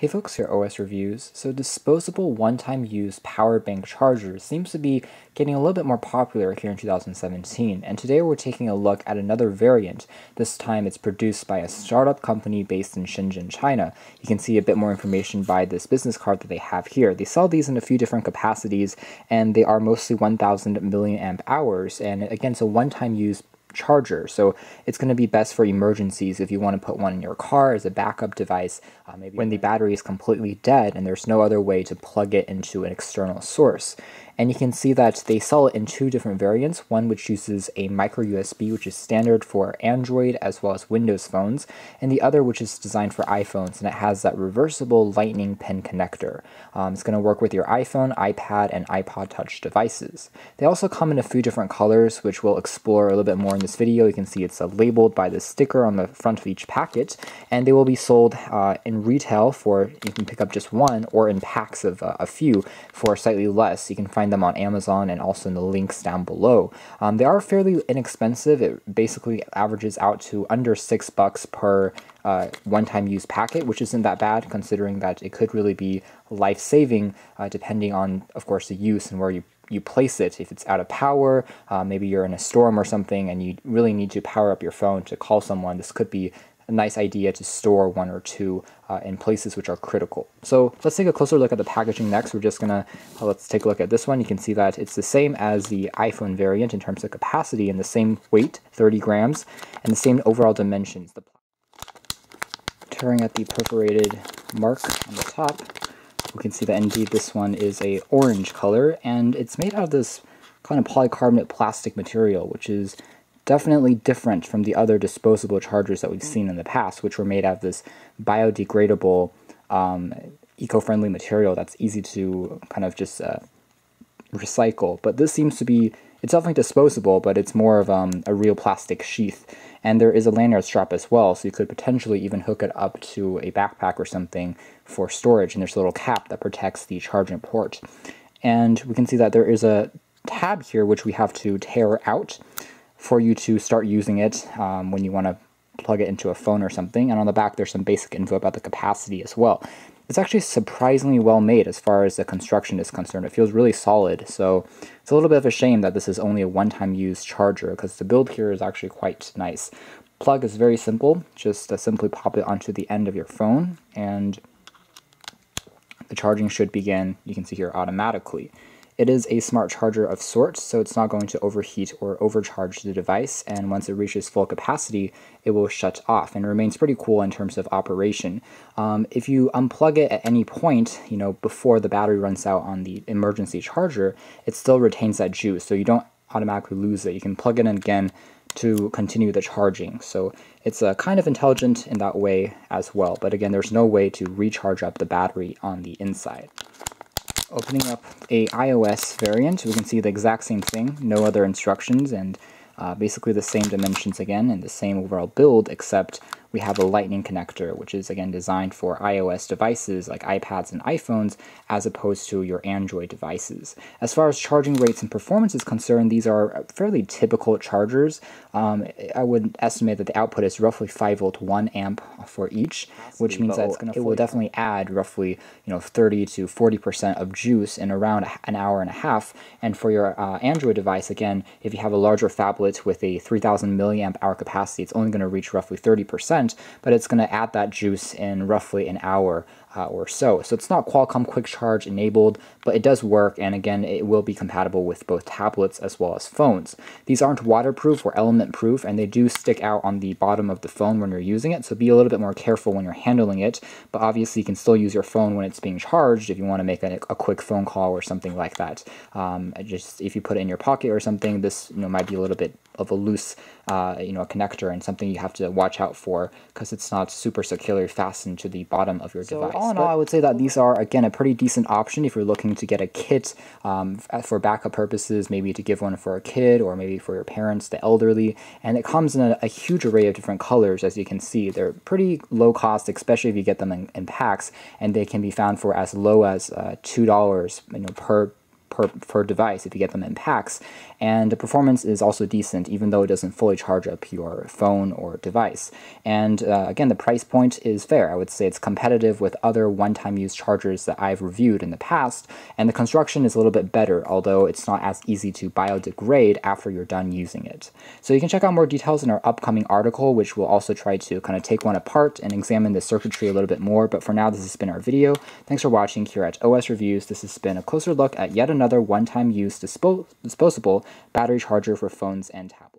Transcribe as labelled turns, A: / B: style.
A: Hey folks, here OS Reviews. So disposable one-time use power bank chargers seems to be getting a little bit more popular here in 2017, and today we're taking a look at another variant. This time it's produced by a startup company based in Shenzhen, China. You can see a bit more information by this business card that they have here. They sell these in a few different capacities, and they are mostly 1000 milliamp hours, and again, it's a one-time use charger. So it's going to be best for emergencies if you want to put one in your car as a backup device, uh, maybe when the battery is completely dead and there's no other way to plug it into an external source. And you can see that they sell it in two different variants, one which uses a micro USB, which is standard for Android as well as Windows phones, and the other which is designed for iPhones, and it has that reversible lightning pin connector. Um, it's going to work with your iPhone, iPad, and iPod Touch devices. They also come in a few different colors, which we'll explore a little bit more in this video. You can see it's uh, labeled by the sticker on the front of each packet, and they will be sold uh, in retail for, you can pick up just one, or in packs of uh, a few for slightly less. You can find them on Amazon and also in the links down below. Um, they are fairly inexpensive. It basically averages out to under six bucks per uh, one-time use packet, which isn't that bad considering that it could really be life-saving uh, depending on, of course, the use and where you you place it. If it's out of power, uh, maybe you're in a storm or something and you really need to power up your phone to call someone, this could be a nice idea to store one or two uh, in places which are critical. So let's take a closer look at the packaging next. We're just gonna, uh, let's take a look at this one. You can see that it's the same as the iPhone variant in terms of capacity and the same weight, 30 grams, and the same overall dimensions. The Tearing at the perforated mark on the top, we can see that indeed this one is a orange color, and it's made out of this kind of polycarbonate plastic material, which is definitely different from the other disposable chargers that we've seen in the past, which were made out of this biodegradable, um, eco-friendly material that's easy to kind of just uh, recycle. But this seems to be, it's definitely disposable, but it's more of um, a real plastic sheath. And there is a lanyard strap as well, so you could potentially even hook it up to a backpack or something for storage. And there's a little cap that protects the charging port. And we can see that there is a tab here which we have to tear out for you to start using it um, when you want to plug it into a phone or something. And on the back, there's some basic info about the capacity as well. It's actually surprisingly well made as far as the construction is concerned. It feels really solid, so it's a little bit of a shame that this is only a one-time use charger because the build here is actually quite nice. Plug is very simple, just uh, simply pop it onto the end of your phone and the charging should begin, you can see here, automatically. It is a smart charger of sorts, so it's not going to overheat or overcharge the device, and once it reaches full capacity, it will shut off and remains pretty cool in terms of operation. Um, if you unplug it at any point, you know, before the battery runs out on the emergency charger, it still retains that juice, so you don't automatically lose it. You can plug it in again to continue the charging. So it's uh, kind of intelligent in that way as well. But again, there's no way to recharge up the battery on the inside. Opening up a iOS variant, we can see the exact same thing, no other instructions, and uh, basically the same dimensions again and the same overall build, except we have a lightning connector, which is again designed for iOS devices like iPads and iPhones, as opposed to your Android devices. As far as charging rates and performance is concerned, these are fairly typical chargers. Um, I would estimate that the output is roughly 5 volt 1 amp for each, which means that it will definitely add roughly you know 30 to 40% of juice in around an hour and a half. And for your uh, Android device, again, if you have a larger phablet with a 3000 milliamp hour capacity, it's only going to reach roughly 30% but it's going to add that juice in roughly an hour uh, or so. So it's not Qualcomm Quick Charge enabled, but it does work, and again, it will be compatible with both tablets as well as phones. These aren't waterproof or element proof, and they do stick out on the bottom of the phone when you're using it, so be a little bit more careful when you're handling it, but obviously you can still use your phone when it's being charged if you want to make a, a quick phone call or something like that. Um, just if you put it in your pocket or something, this you know might be a little bit of a loose uh, you know a connector and something you have to watch out for because it's not super securely fastened to the bottom of your so device. all in all, I would say that these are again a pretty decent option if you're looking to get a kit um, for backup purposes, maybe to give one for a kid or maybe for your parents, the elderly, and it comes in a, a huge array of different colors as you can see. They're pretty low cost, especially if you get them in, in packs, and they can be found for as low as uh, two dollars you know per per, per device if you get them in packs, and the performance is also decent, even though it doesn't fully charge up your phone or device. And uh, again, the price point is fair. I would say it's competitive with other one-time use chargers that I've reviewed in the past, and the construction is a little bit better, although it's not as easy to biodegrade after you're done using it. So you can check out more details in our upcoming article, which will also try to kind of take one apart and examine the circuitry a little bit more. But for now, this has been our video. Thanks for watching here at OS Reviews. This has been a closer look at yet another one-time use dispo disposable battery charger for phones and tablets.